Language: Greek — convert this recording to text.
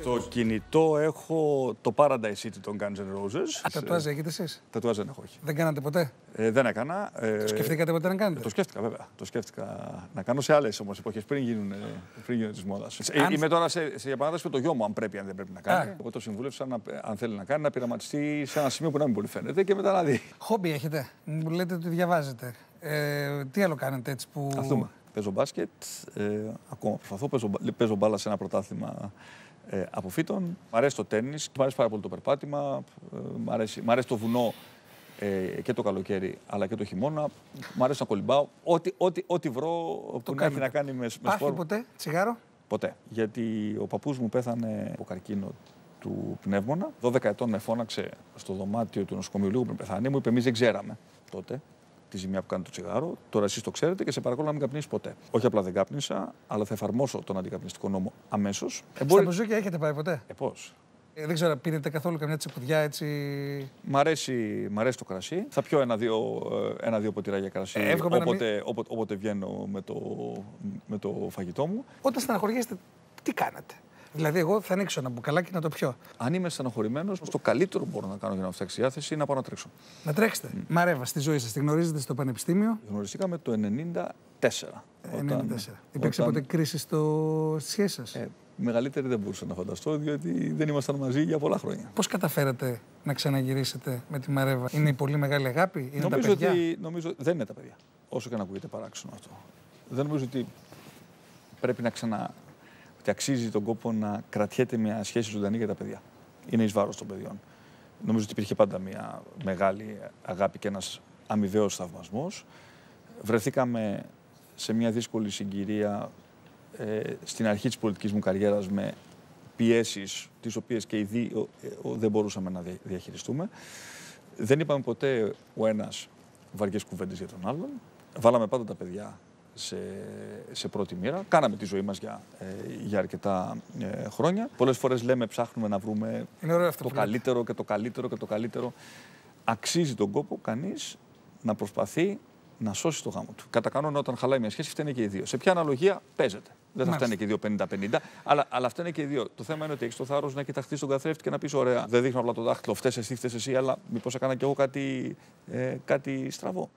Στο κινητό έχω το Paradise City των Guns N' Roses. Α, τατουάζ έχετε εσείς; Τατουάζ δεν έχω, όχι. Δεν κάνατε ποτέ; Ε, δεν έκανα. Ε, Το σκεφτήκατε ποτέ να κάνετε; Το σκέφτηκα βέβαια. Το σκέφτηκα να κάνω σε άλλες όμως εποχές πριν γίνουν, ε, πριν γίνουν της μόδας. Αν- Είμαι τώρα σε, σε διαπαράδοση με το γιο μου, αν πρέπει, αν δεν πρέπει να κάνει. Α. Εγώ το συμβούλευσα, να, αν θέλει να κάνει, να πειραματιστεί σε ένα σημείο που να μην πολύ φαίνεται και μετά να δει. Χόμπι έχετε; Μου λέτε ότι διαβάζετε. Ε, τι άλλο κάνετε έτσι που. Αθούμε. Παίζω μπάσκετ, ε, ακόμα προσπαθώ. Παίζω, μπα- παίζω μπάλα σε ένα πρωτάθλημα ε, αποφύτων. Μ' αρέσει το τέννη, μ' αρέσει πάρα πολύ το περπάτημα. Ε, μ, αρέσει, μ' αρέσει το βουνό ε, και το καλοκαίρι αλλά και το χειμώνα. Μ' αρέσει να κολυμπάω. Ό,τι, ό,τι, ό,τι βρω που να έχει κάνετε. να κάνει με, με Πάχη σπορ. ποτέ, τσιγάρο; Ποτέ. Γιατί ο παππούς μου πέθανε από καρκίνο του πνεύμονα. 12 ετών με φώναξε στο δωμάτιο του νοσοκομείου λίγο πριν πεθάνει. Μου είπε: Εμείς δεν ξέραμε τότε τη ζημιά που κάνει το τσιγάρο. Τώρα εσείς το ξέρετε και σε παρακαλώ να μην καπνίσει ποτέ. Όχι απλά δεν κάπνισα, αλλά θα εφαρμόσω τον αντικαπνιστικό νόμο αμέσως. Ε, Στα μπορεί... μπουζούκια έχετε πάει ποτέ; ε, πώς; Ε, δεν ξέρω, πίνετε καθόλου καμιά τσιπουδιά έτσι; Μ' αρέσει, μ' αρέσει το κρασί. Θα πιω ένα-δύο ε, ένα-δύο ποτηράκια κρασί Ε, εύχομαι να μην- όποτε, όποτε, όποτε βγαίνω με το, με το φαγητό μου. Όταν στεναχωριέστε, τι κάνετε. Δηλαδή, εγώ θα ανοίξω ένα μπουκαλάκι να το πιω. Αν είμαι στεναχωρημένο, το καλύτερο που μπορώ να κάνω για να φτιάξει διάθεση είναι να πάω να τρέξω. Να τρέξετε. Μαρέβα, στη ζωή σας, τη γνωρίζετε στο πανεπιστήμιο; Γνωριστήκαμε το 1994. 94. Υπήρξε ποτέ κρίση στο... στη σχέση σας; Ε, μεγαλύτερη δεν μπορούσα να φανταστώ, διότι δεν ήμασταν μαζί για πολλά χρόνια. Πώς καταφέρατε να ξαναγυρίσετε με τη Μαρέβα, Είναι η πολύ μεγάλη αγάπη, Είναι τα νομίζω παιδιά; ότι νομίζω, δεν είναι τα παιδιά. Όσο και να ακούγεται παράξενο αυτό. Δεν νομίζω ότι πρέπει να ξανα. Ότι αξίζει τον κόπο να κρατιέται μια σχέση ζωντανή για τα παιδιά. Είναι εις βάρος των παιδιών. Νομίζω ότι υπήρχε πάντα μια μεγάλη αγάπη και ένας αμοιβαίος θαυμασμός. Βρεθήκαμε σε μια δύσκολη συγκυρία ε, στην αρχή της πολιτικής μου καριέρας με πιέσεις τις οποίες και οι δύο ε, ο- δεν μπορούσαμε να δια- διαχειριστούμε. Δεν είπαμε ποτέ ο ένας βαριές κουβέντες για τον άλλον. Βάλαμε πάντα τα παιδιά σε, σε πρώτη μοίρα. Κάναμε τη ζωή μας για, ε, για αρκετά ε, χρόνια. Πολλές φορές λέμε ψάχνουμε να βρούμε Είναι ωραίο αυτό το που λέτε. καλύτερο και το καλύτερο και το καλύτερο. Αξίζει τον κόπο κανείς να προσπαθεί να σώσει το γάμο του. Κατά κανόνα, όταν χαλάει μια σχέση, φταίνε και οι δύο. Σε ποια αναλογία παίζεται. Δεν θα Μάλιστα. φταίνε και οι δύο 50-50, αλλά, αλλά φταίνε και οι δύο. Το θέμα είναι ότι έχεις το θάρρος να κοιταχθείς στον καθρέφτη και να πεις: Ωραία, δεν δείχνω απλά το δάχτυλο, φταίει εσύ, φταίει εσύ, αλλά μήπως έκανα κι εγώ κάτι, ε, κάτι στραβό.